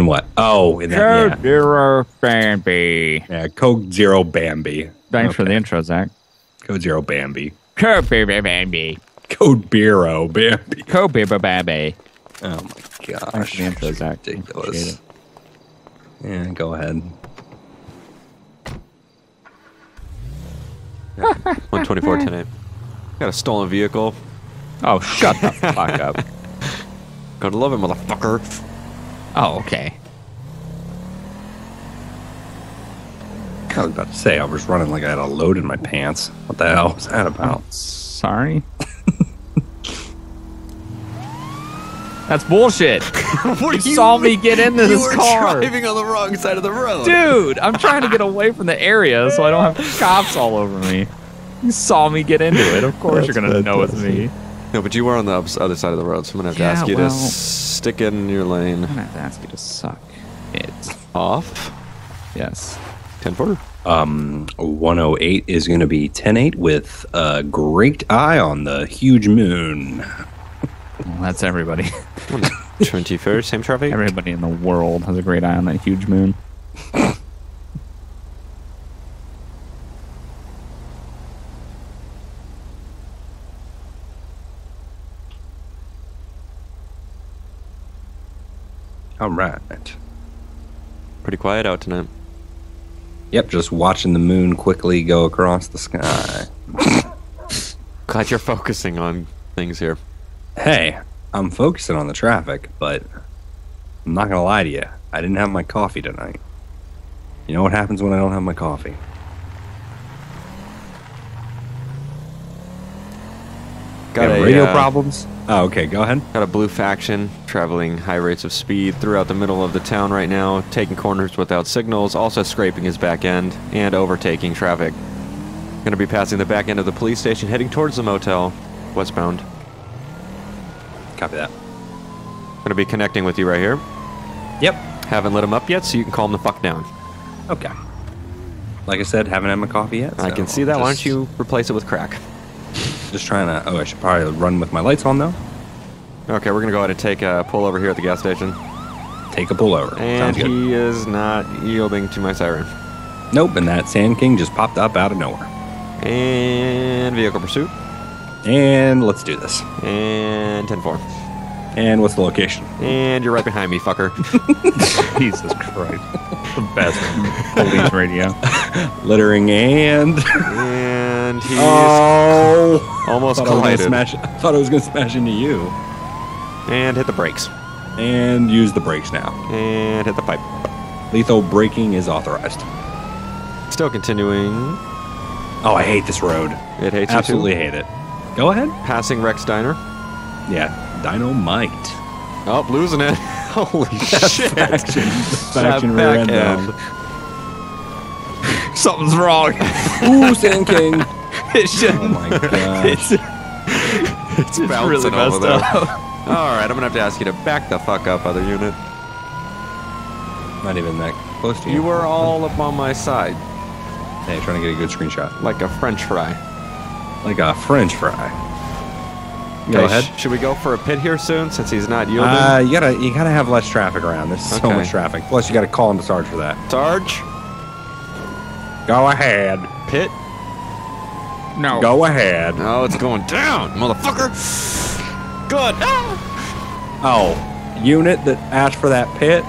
In what? Oh, in that. Code Yeah. Zero Bambi. yeah. Code Zero Bambi. Thanks for the intro, Zach. Code Zero Bambi. Code Baby Bambi. Code Bureau Bambi. Code Baby Bambi. Oh my Thanks gosh. for the intro, Zach. Ridiculous. Appreciate it. Yeah, go ahead. 124 10 Got a stolen vehicle. Oh, shut the fuck up. Gotta love it, motherfucker. Oh, okay. I was about to say I was running like I had a load in my pants. What the hell was that about? Sorry. That's bullshit. what You saw me get into this you were car. driving on the wrong side of the road. Dude, I'm trying to get away from the area so I don't have cops all over me. You saw me get into it. Of course you're going to know it's me. No, but you were on the other side of the road, so I'm gonna have to Yeah, ask you well- to stick in your lane. I'm going to have to ask you to suck it. Off. Yes. 10 4. Um, 108 is going to be 10-8 with a great eye on the huge moon. Well, that's everybody. 21st, same traffic. Everybody in the world has a great eye on that huge moon. All right. Pretty quiet out tonight. Yep, just watching the moon quickly go across the sky. Glad you're focusing on things here. Hey, I'm focusing on the traffic, but I'm not gonna lie to you. I didn't have my coffee tonight. You know what happens when I don't have my coffee? Got Got a radio uh, problems? Oh, okay. Go ahead. Got a blue faction traveling high rates of speed throughout the middle of the town right now, taking corners without signals, also scraping his back end and overtaking traffic. Going to be passing the back end of the police station, heading towards the motel, westbound. Copy that. Going to be connecting with you right here. Yep. Haven't lit him up yet, so you can calm the fuck down. Okay. Like I said, haven't had my coffee yet. I can see that. Why don't you replace it with crack? Just trying to. Oh, I should probably run with my lights on though. Okay, we're going to go ahead and take a pull over here at the gas station. Take a pull over. And Sounds good. he is not yielding to my siren. Nope, and that Sand King just popped up out of nowhere. And vehicle pursuit. And let's do this. And 10 4. And what's the location? And you're right behind me, fucker. Jesus Christ. The best police radio. Littering and. and he's oh! almost Thought I, gonna collided. thought I was going to smash into you. And hit the brakes. And use the brakes now. And hit the pipe. Lethal braking is authorized. Still continuing. Oh, I hate this road. It hates Absolutely hate it. Go ahead. Passing Rex Diner. Yeah, dynamite. Oh, losing it. Holy shit. Faction, faction rear end. Something's wrong. Ooh, Sand King. It should. Oh my god. It's, It's, it's bouncing really over messed there. up. All right, I'm gonna have to ask you to back the fuck up, other unit. Not even that close to you. You were all up on my side, Hey, trying to get a good screenshot. like a French fry. Like a French fry. Go Okay, ahead. sh- should we go for a pit here soon, since he's not yielding? Uh, you gotta you gotta have less traffic around. There's so Okay. much traffic. Plus, you gotta call him to Sarge for that. Sarge, Go ahead. pit. No. Go ahead. Oh, it's going down, motherfucker. Good. Ah! Oh, unit that asked for that pit.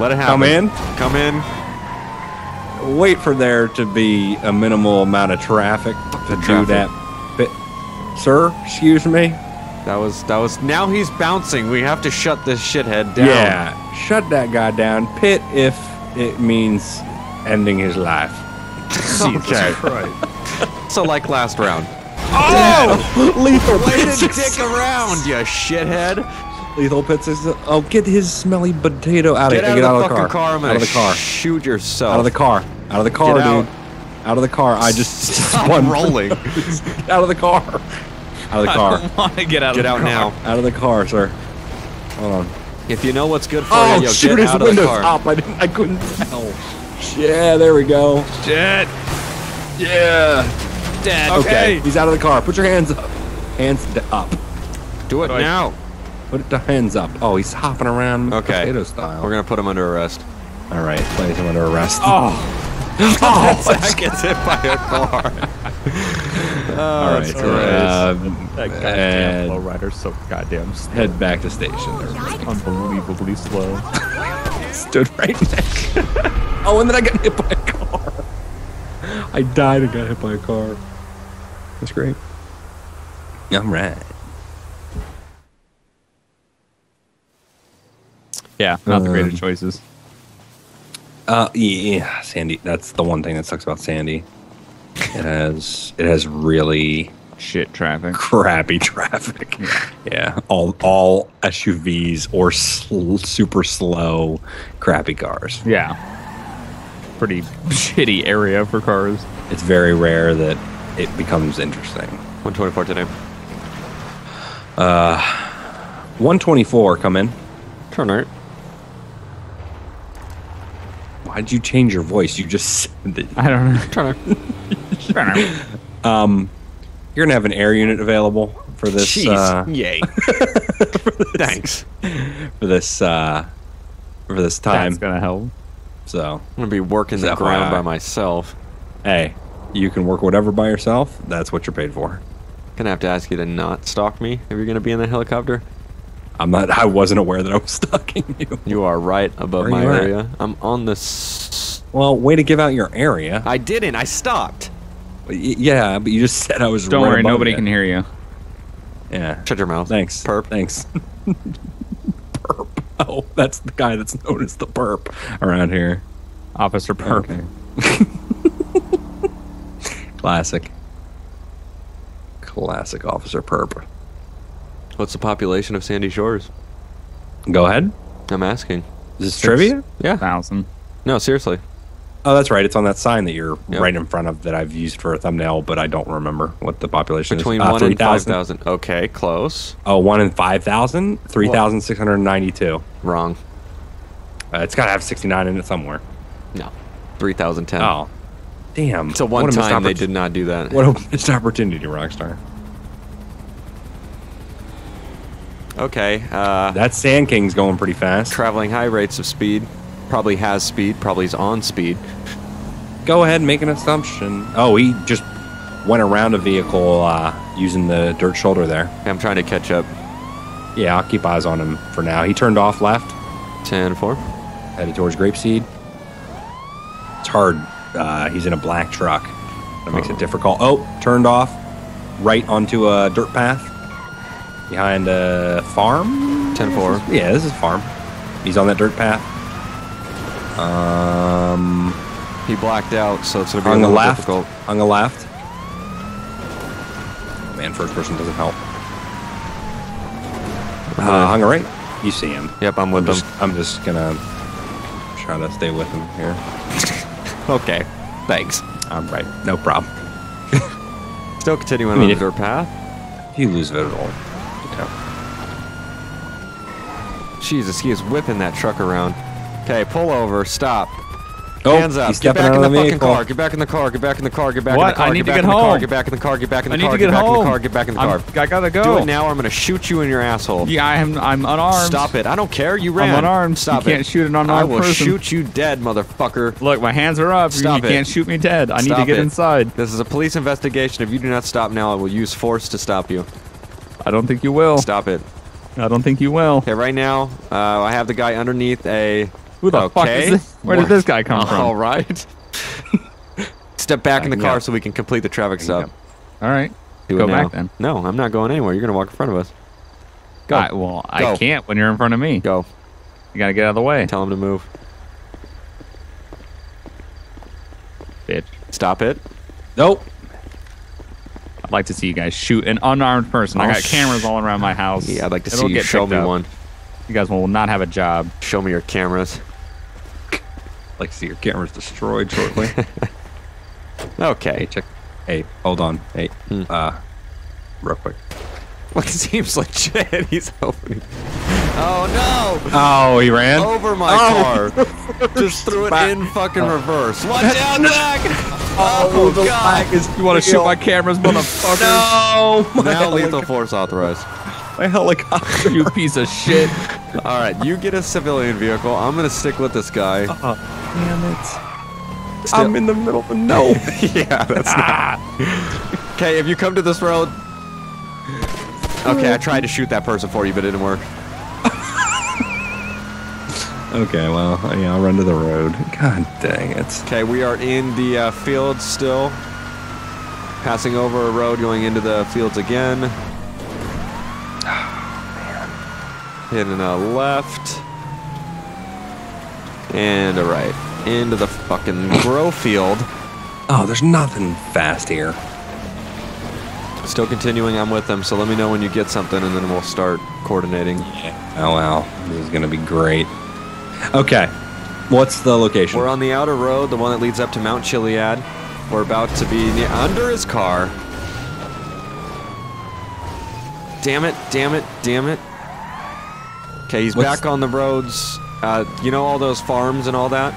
Let it happen. Come in. Come in. Wait for there to be a minimal amount of traffic to do that pit. Sir, excuse me. That was that was. Now he's bouncing. We have to shut this shithead down. Yeah, shut that guy down. Pit if it means ending his life. Okay. So like last round. Oh, lethal Way to pits. dick around, you shithead. Lethal pits. Is, oh, get his smelly potato out Get of out here. of the Get fucking car. I'm out gonna of the car. shoot yourself. Out of the car. Out of the car, Get out. dude. Out of the car. I just Stop spun rolling. out of the car. Out of the I car. don't want to get out Get of out the car. now. Out of the car, sir. Hold on. If you know what's good for Oh, you, you'll shoot! get His out of the windows car. up. I didn't. I couldn't tell. Yeah, there we go. Shit. Yeah. Dead. Okay. Okay. he's out of the car. Put your hands up. Hands up. Do it Right. now. Put it to hands up. Oh, he's hopping around Okay. potato style. We're gonna put him under arrest. All right, place him under arrest. Oh, oh, Zach gets hit by a car. All right. Christ. Uh, that goddamn and lowrider's so goddamn slow. head back to station. There. unbelievably slow. Stood right next. oh, and then I got hit by a car. I died and got hit by a car. That's great. All right. Yeah, not the Um, greatest choices. Uh, yeah, Sandy. That's the one thing that sucks about Sandy. It has it has really Shit traffic. crappy traffic. Yeah, all all SUVs or sl- super slow, crappy cars. Yeah. Pretty shitty area for cars. It's very rare that it becomes interesting. 124 today. Uh, 124, come in. Turn right. Why did you change your voice? You just said that I don't know. Turn right. you're gonna have an air unit available for this Jeez. uh, Yay. Thanks. for this uh, for this time. That's gonna help. So I'm gonna be working the ground by myself. hey, you can work whatever by yourself. That's what you're paid for. Gonna have to ask you to not stalk me if you're gonna be in the helicopter. I'm not. I wasn't aware that I was stalking you. You are right above Where my you at? area. I'm on the. S- Well, way to give out your area. I didn't. I stopped. Yeah, but you just said I was. Don't right worry, above nobody you. can hear you. Yeah. Shut your mouth. Thanks. Perp. Thanks. perp. Oh, that's the guy that's known as the perp around here. Officer Perp. Okay. Classic. Classic Officer Perp. What's the population of Sandy Shores? Go ahead. I'm asking. Is this trivia? Yeah. Thousand. No, seriously. Oh, that's right. It's on that sign that you're Yep. right in front of that I've used for a thumbnail, but I don't remember what the population Between is. Uh, one and 5,000. Okay, close. Oh, one in 5,000? 3,692. Wrong. Uh, it's got to have 69 in it somewhere. No. 3,010. Oh. Damn. So What one a time they did not do that. What a missed opportunity, Rockstar. Okay. Uh, That Sand King's going pretty fast. traveling high rates of speed. Probably has speed. Probably is on speed. Go ahead and make an assumption. Oh, he just went around a vehicle uh, using the dirt shoulder there. I'm trying to catch up. Yeah, I'll keep eyes on him for now. He turned off left, 10 4. headed towards Grapeseed. It's hard. Uh, he's in a black truck. That makes it difficult. Oh, turned off right onto a dirt path behind a farm. 10 4. Yeah, this is farm. He's on that dirt path. Um, He blacked out, so it's going to be on a the left. difficult. On the left. Man, first person doesn't help. Uh, hung a right. You see him. Yep, I'm I'm with just. I'm just gonna try to stay with him here. Okay. Thanks. I'm right. No problem. Still continuing I mean, on the if- dirt path. If you lose it at all, you know. Jesus, he is whipping that truck around. Okay, pull over. Stop. Oh, Hands up. Get back in the, fucking vehicle. car. Get back in the car. Get back in the car. Get back in the car. I need get to back get in the car. home. Get back in the car. Get back in the I need car. to get get back in home. the car. Get back in the I'm- car. I gotta go. Do it now or I'm to shoot you in your asshole. Yeah, I'm I'm unarmed. Stop it. I don't care. You ran. I'm unarmed. Stop you it. can't shoot an unarmed person. I will person. shoot you dead, motherfucker. Look, my hands are up. Stop you it. can't shoot me dead. I need to get it. inside. This is a police investigation. If you do not stop now, I will use force to stop you. I don't think you will. Stop it. I don't think you will. Okay, right now, uh, I have the guy underneath a. Who the fuck is this? Where did this guy come from? All right. Step back in the uh, car up. so we can complete the traffic stop. All right. Do Go back then. No, I'm not going anywhere. You're going to walk in front of us. Go. I, well, I can't when you're in front of me. Go. You gotta get out of the way, Tell him to move. bitch. Stop it. Nope. I'd like to see you guys shoot an unarmed person. I Oh, got cameras all around my house. Yeah, I'd like to It'll see you get show me up. one. You guys will not have a job. Show me your cameras. Like to see your cameras destroyed shortly. hey, Okay. check. Hey, hold on. Hey, Hmm. uh, real quick. What seems like legit? He's opening. Oh no! Oh, he ran. Over my car. Just threw it in fucking reverse. Watch out, Zach! Oh, God! You want to shoot my cameras, motherfucker? No. Now lethal force authorized. My helicopter. You piece of shit. All right, you get a civilian vehicle. I'm gonna stick with this guy. Oh, damn it. Still- I'm in the middle of no. yeah, that's not. Okay, if you come to this road. Okay, I tried to shoot that person for you, but it didn't work. okay, well, yeah, I'll run to the road. God dang it. Okay, we are in the uh, fields still. Passing over a road, going into the fields again. Hitting a left. And a right. Into the fucking grow field. Oh, there's nothing fast here. Still continuing, I'm with them, so let me know when you get something and then we'll start coordinating. Oh, wow. This is going to be great. Okay. What's the location? We're on the outer road, the one that leads up to Mount Chiliad. We're about to be near, under his car. Damn it, damn it, damn it. Okay, he's What's- back on the roads. Uh, you know all those farms and all that?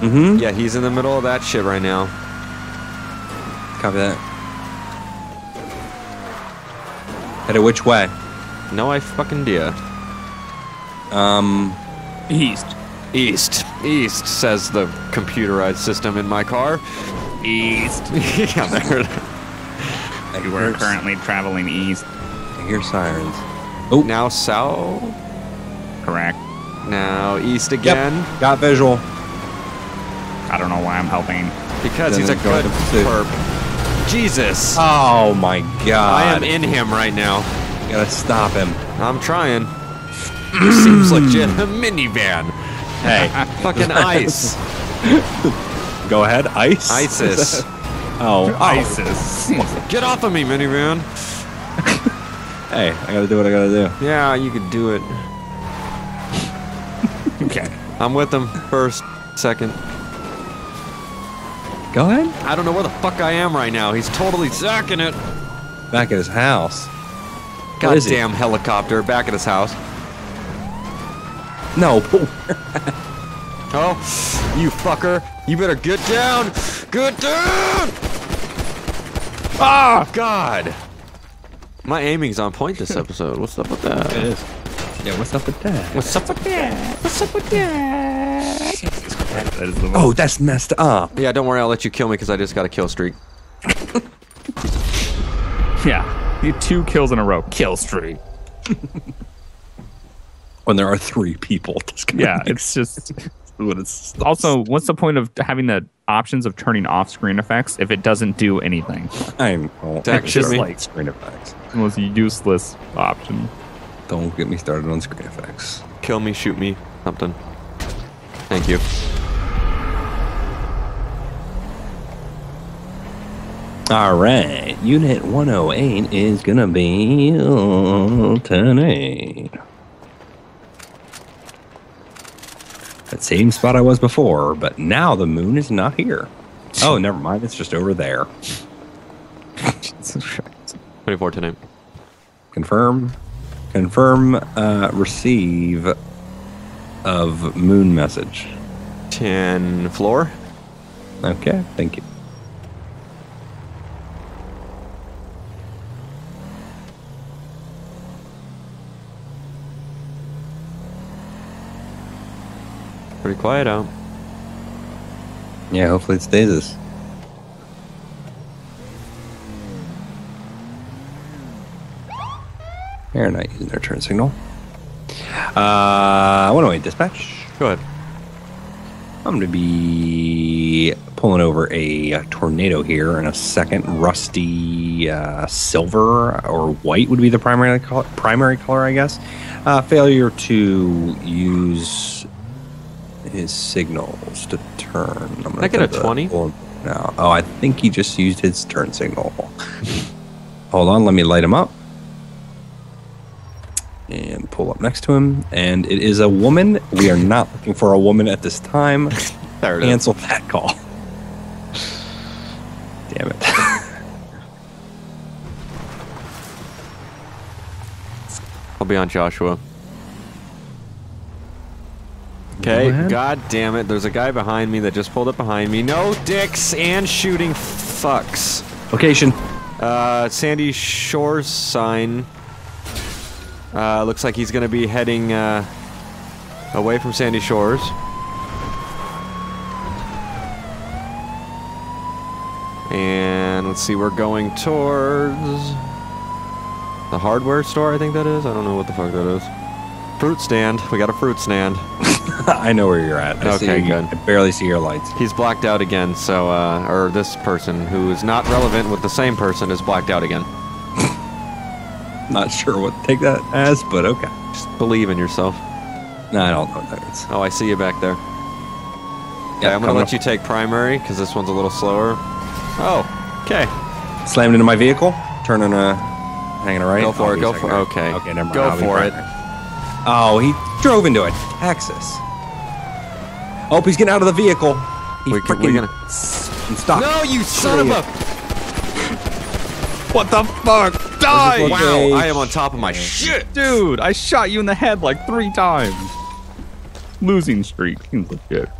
mm-hmm. Yeah, he's in the middle of that shit right now. Copy that. Headed which way? No, I fucking idea. Um, East. East. East, says the computerized system in my car. East. yeah, there it is. I You are currently traveling east. I hear sirens. Oh. Now south. Correct. Now east Yep. again. Got visual. I don't know why I'm helping. Because Then he's a go good into perp. Jesus. Oh my god. I am in him right now. Gotta stop him. I'm trying. Seems legit. A minivan. Hey, Fucking ice. go ahead. Ice? ISIS. oh, oh. ISIS. Get off of me, minivan. Hey, I gotta do what I gotta do. Yeah, you could do it. Okay. I'm with him first, second. Go ahead. I don't know where the fuck I am right now. He's totally zacking it. Back at his house. Where is he? Goddamn helicopter back at his house. No, Oh, you fucker. You better get down. Get down. Ah, God. My aiming's on point this episode. What's up with that? it is. Yeah, what's up with that? What's up with that? What's up with that? That is the Oh, that's messed up. Yeah, don't worry. I'll let you kill me because I just got a kill streak. Yeah. You two kills in a row. Kill streak. When there are three people, that's Yeah, it's just. what it's Also, what's the point of having the options of turning off screen effects if it doesn't do anything? I'm well, Zach, it's just like screen effects. The most useless option. Don't get me started on screen effects. Kill me, shoot me, something. Thank you. All right, Unit 108 is gonna be 10 That same spot I was before, but now the moon is not here. Oh, never mind. It's just over there. 24 tonight. Confirm. Confirm. Uh, receive of moon message. 10 floor. Okay. Thank you. Pretty quiet out. Yeah. Hopefully it stays this. They're not using their turn signal. Uh, 108 dispatch. Go ahead. I'm going to be pulling over a tornado here in a second. Rusty uh, silver or white would be the primary color, primary color, I guess. Uh, failure to use his signals to turn. I'm gonna I get a 20? full- No. Oh, I think he just used his turn signal. Hold on, let me light him up. Pull up next to him. And it is a woman. We are not looking for a woman at this time. There it is. Cancel that call. Damn it. I'll be on Joshua. Okay, ahead. god damn it. There's a guy behind me that just pulled up behind me. No dicks and shooting fucks. Location. Uh, Sandy Shores sign. Uh, looks like he's going to be heading uh, away from Sandy Shores. And let's see, we're going towards the hardware store, I think that is. I don't know what the fuck that is. Fruit stand. We got a fruit stand. I know where you're at. I Okay, good. I barely see your lights. He's blacked out again, so, uh, or this person who is not relevant with the same person is blacked out again. Not sure what to take that as, but okay. Just believe in yourself. No, I don't know what that is. Oh, I see you back there. Okay, I'm gonna let up. you take primary because this one's a little slower. Oh, okay. Slammed into my vehicle, turning uh, hanging a right. Go for I'll it, go for- right. okay. Okay, never mind. Go I'll for it. Oh, he drove into a Texas. Oh, he's getting out of the vehicle. He We freaking gonna- s- stop. No, you son of a! What the fuck? Die! Wow, Gage. I am on top of my shit. Dude, I shot you in the head like three times. Losing streak. Seems legit.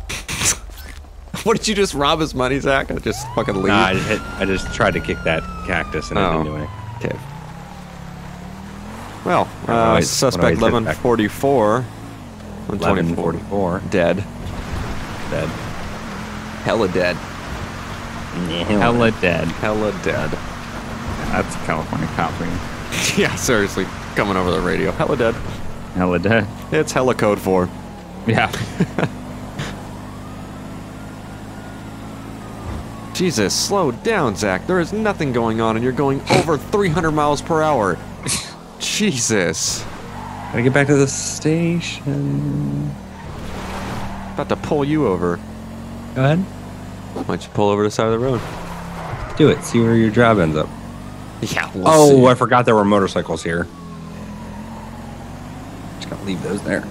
What did you just rob his money, Zach? I just fucking leave. Nah, I just hit. I just tried to kick that cactus and it Oh. didn't do anything. Okay. Well, uh, I- what do I suspect hit back? 1144. 11 124. 44. Dead. Dead. Hella dead. Hella dead. Hella dead. That's California you. yeah, seriously. Coming over the radio. Hella dead. Hella dead. It's hella code 4. Yeah. Jesus, slow down, Zach. There is nothing going on, and you're going over 300 miles per hour. Jesus. Gotta get back to the station. About to pull you over. Go ahead. Why don't you pull over to the side of the road? Do it. See where your job ends up. Yeah. We'll oh, see. I forgot there were motorcycles here. Just gotta leave those there.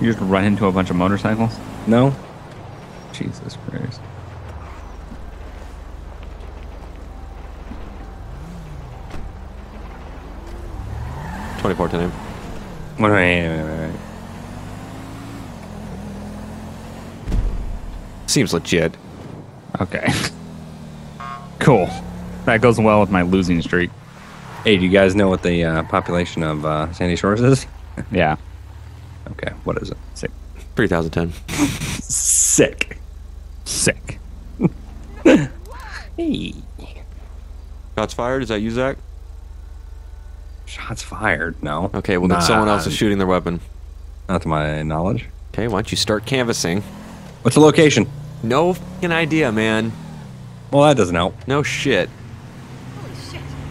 You just run into a bunch of motorcycles? No? Jesus Christ. Twenty-four to name. Wait, wait, wait, wait, wait. Seems legit. Okay. cool. That goes well with my losing streak. Hey, do you guys know what the uh, population of uh, Sandy Shores is? Yeah. Okay, what is it? Sick. 3010. Sick. Sick. Hey. Shots fired. Is that you, Zach? Shots fired. No. Okay, well, then someone else is shooting their weapon. Not to my knowledge. Okay, why don't you start canvassing? What's the location? No fucking idea, man. Well, that doesn't help. No shit.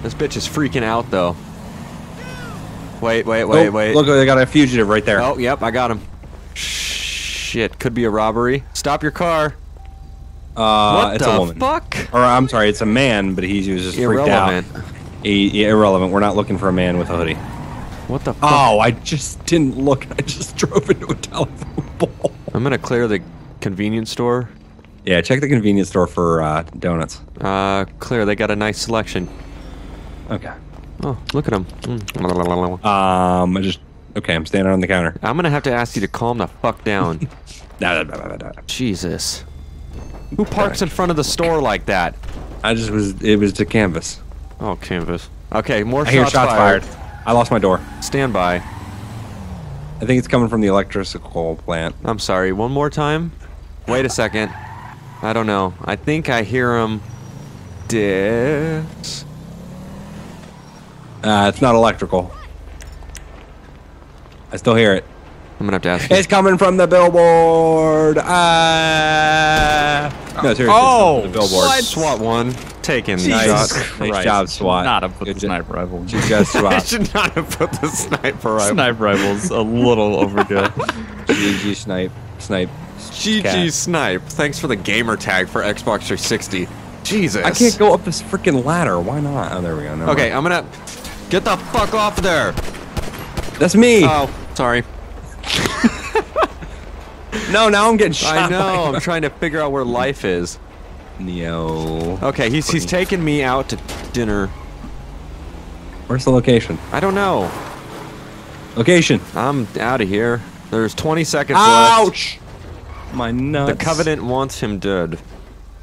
This bitch is freaking out, though. Wait, wait, wait, Oh, wait. Look, they got a fugitive right there. Oh, yep, I got him. Shit, could be a robbery. Stop your car. uh, what it's the a woman. fuck? Or I'm sorry, it's a man, but he's just freaked Irrelevant. out. He- irrelevant. We're not looking for a man with a hoodie. What the fuck? Oh, I just didn't look. I just drove into a telephone pole. I'm gonna clear the convenience store. Yeah, check the convenience store for uh, donuts. Uh, clear. They got a nice selection. Okay. Oh, look at them. Um, I just okay. I'm standing on the counter. I'm gonna have to ask you to calm the fuck down. Jesus. Who parks in front of the store like that? I just was. It was to canvas. Oh, canvas. Okay, more I hear shots, shots fired. fired. I lost my door. Stand by. I think it's coming from the electrical plant. I'm sorry. One more time. Wait a second. I don't know. I think I hear him. Dis. Uh, it's not electrical. I still hear it. I'm gonna have to ask you. It's coming from the billboard. Ah. no, seriously. Oh, it's from the billboard. what? SWAT one. Taken. Nice. Shot. Nice job, SWAT. Not have put Good the jo- sniper rifle. Good job, I SWAT. should not have put the sniper rifle. Sniper rifle's a little overdue. GG snipe. Snipe. GG Cat. Snipe. Thanks for the gamer tag for Xbox 360. Jesus. I can't go up this freaking ladder. Why not? Oh, there we go. Never Okay, mind. I'm gonna get the fuck off there. That's me. Oh, sorry. no, now I'm getting shot. I know. by- I'm trying to figure out where life is. Neo. Okay, he's he's taking me out to dinner. Where's the location? I don't know. Location. I'm out of here. There's 20 seconds left. Ouch! My nuts. The Covenant wants him dead.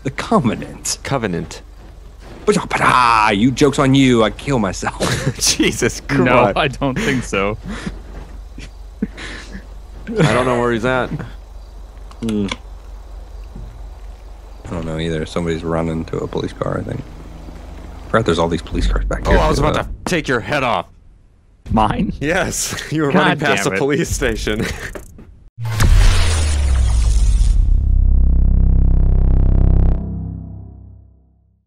The Covenant. Covenant. Ah, you jokes on you. I kill myself. Jesus Christ. No, I don't think so. I don't know where he's at. I don't know either. Somebody's running to a police car. I think. I forgot there's all these police cars back Oh. I was about to take your head off. Mine. Yes, you were God running past damn the police station.